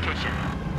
position.